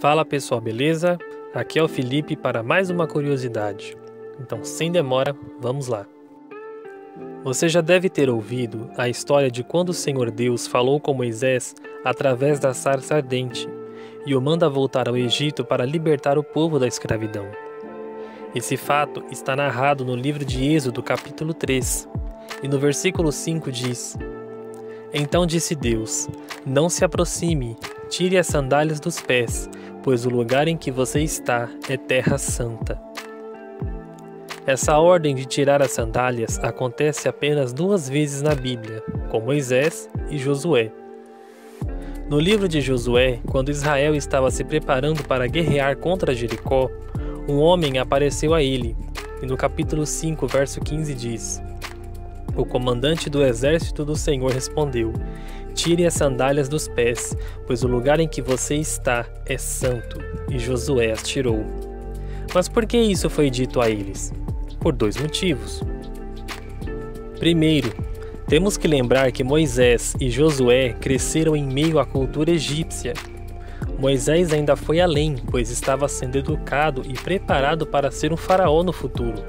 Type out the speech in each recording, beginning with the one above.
Fala pessoal, beleza? Aqui é o Felipe para mais uma curiosidade. Então, sem demora, vamos lá. Você já deve ter ouvido a história de quando o Senhor Deus falou com Moisés através da sarça ardente e o manda voltar ao Egito para libertar o povo da escravidão. Esse fato está narrado no livro de Êxodo, capítulo 3, e no versículo 5 diz: Então disse Deus: Não se aproxime, tire as sandálias dos pés, pois o lugar em que você está é terra santa. Essa ordem de tirar as sandálias acontece apenas duas vezes na Bíblia, com Moisés e Josué. No livro de Josué, quando Israel estava se preparando para guerrear contra Jericó, um homem apareceu a ele, e no capítulo 5, verso 15 diz: O comandante do exército do Senhor respondeu: Tire as sandálias dos pés, pois o lugar em que você está é santo. E Josué as tirou. Mas por que isso foi dito a eles? Por dois motivos. Primeiro, temos que lembrar que Moisés e Josué cresceram em meio à cultura egípcia. Moisés ainda foi além, pois estava sendo educado e preparado para ser um faraó no futuro.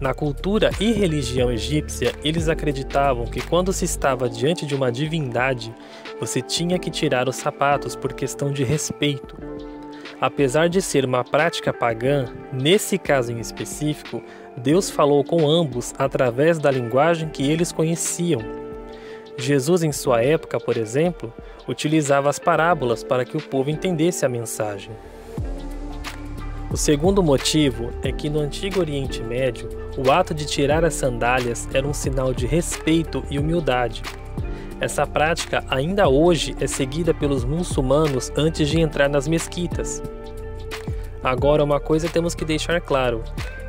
Na cultura e religião egípcia, eles acreditavam que quando se estava diante de uma divindade, você tinha que tirar os sapatos por questão de respeito. Apesar de ser uma prática pagã, nesse caso em específico, Deus falou com ambos através da linguagem que eles conheciam. Jesus, em sua época, por exemplo, utilizava as parábolas para que o povo entendesse a mensagem. O segundo motivo é que no Antigo Oriente Médio, o ato de tirar as sandálias era um sinal de respeito e humildade. Essa prática ainda hoje é seguida pelos muçulmanos antes de entrar nas mesquitas. Agora, uma coisa temos que deixar claro: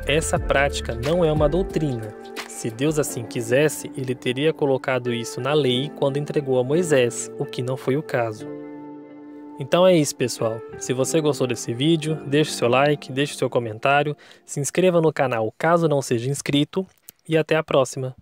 essa prática não é uma doutrina. Se Deus assim quisesse, ele teria colocado isso na lei quando entregou a Moisés, o que não foi o caso. Então é isso, pessoal. Se você gostou desse vídeo, deixe seu like, deixe seu comentário, se inscreva no canal caso não seja inscrito e até a próxima.